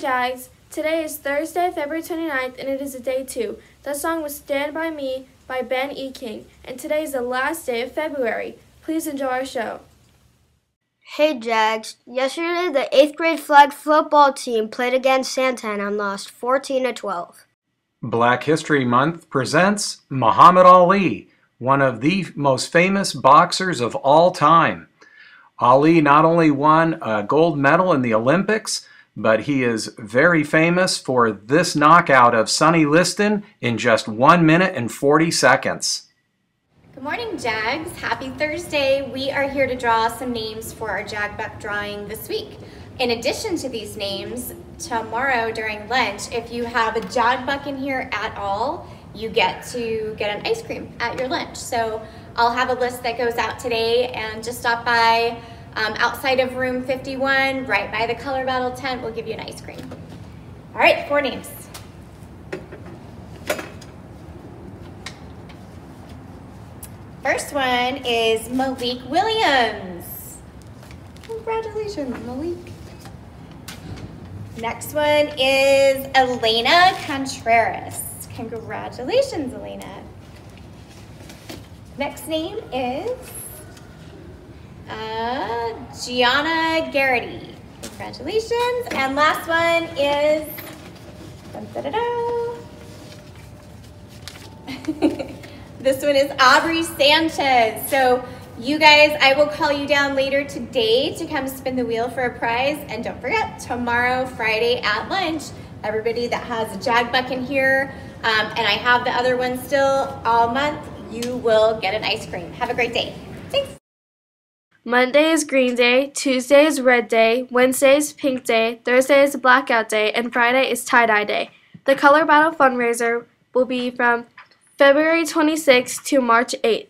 Jags. Today is Thursday, February 29th, and it is a day two. The song was Stand By Me by Ben E. King, and today is the last day of February. Please enjoy our show. Hey Jags, yesterday the 8th grade flag football team played against Santana and lost 14 to 12. Black History Month presents Muhammad Ali, one of the most famous boxers of all time. Ali not only won a gold medal in the Olympics, but he is very famous for this knockout of Sonny Liston in just 1 minute and 40 seconds. Good morning, Jags. Happy Thursday. We are here to draw some names for our Jag Buck drawing this week. In addition to these names, tomorrow during lunch, if you have a Jag Buck in here at all, you get to get an ice cream at your lunch. So I'll have a list that goes out today and just stop by um, outside of room 51, right by the color battle tent, we'll give you an ice cream. All right, four names. First one is Malik Williams. Congratulations, Malik. Next one is Elena Contreras. Congratulations, Elena. Next name is uh, Gianna Garrity. Congratulations. And last one is. Da, da, da. this one is Aubrey Sanchez. So, you guys, I will call you down later today to come spin the wheel for a prize. And don't forget, tomorrow, Friday at lunch, everybody that has a Jag Buck in here, um, and I have the other one still all month, you will get an ice cream. Have a great day. Thanks. Monday is Green Day, Tuesday is Red Day, Wednesday is Pink Day, Thursday is Blackout Day, and Friday is Tie Dye Day. The Color Battle fundraiser will be from February 26th to March 8th.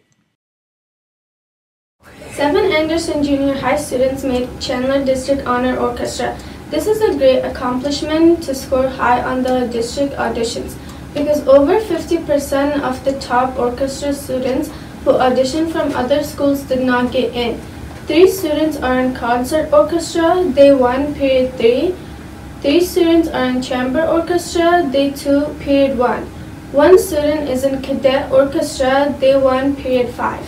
Seven Andersen Junior High students made Chandler District Honor Orchestra. This is a great accomplishment to score high on the district auditions because over 50% of the top orchestra students who auditioned from other schools did not get in. Three students are in concert orchestra, day one, period three. Three students are in chamber orchestra, day two period one. One student is in cadet orchestra, day one, period five.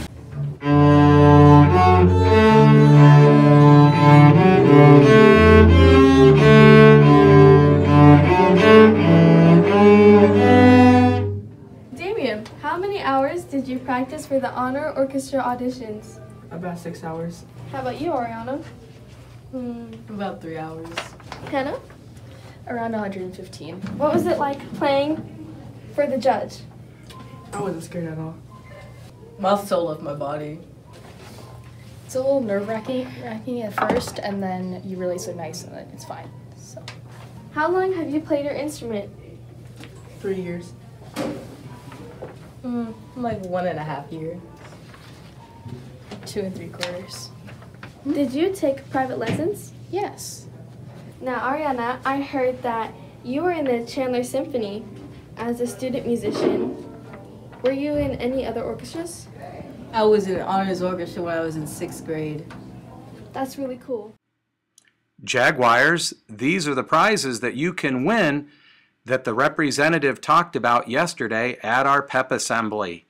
Damien, how many hours did you practice for the honor orchestra auditions? About six hours. How about you, Ariana? Hmm. About three hours. Hannah? Around 115. What was it like playing for the judge? I wasn't scared at all. My soul left my body. It's a little nerve wracking wracking at first, and then you release it nice, and then it's fine. So How long have you played your instrument? Three years. mm, Like one and a half year. Two and three quarters. Hmm? Did you take private lessons? Yes. Now, Ariana, I heard that you were in the Chandler Symphony as a student musician. Were you in any other orchestras? I was in honors orchestra when I was in sixth grade. That's really cool. Jaguars, these are the prizes that you can win that the representative talked about yesterday at our PEP assembly.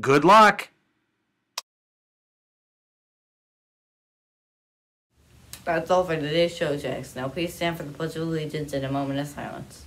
Good luck! That's all for today's show, Jags. Now please stand for the Pledge of Allegiance in a moment of silence.